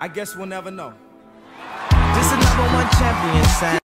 I guess we'll never know. This is number one champion Sam.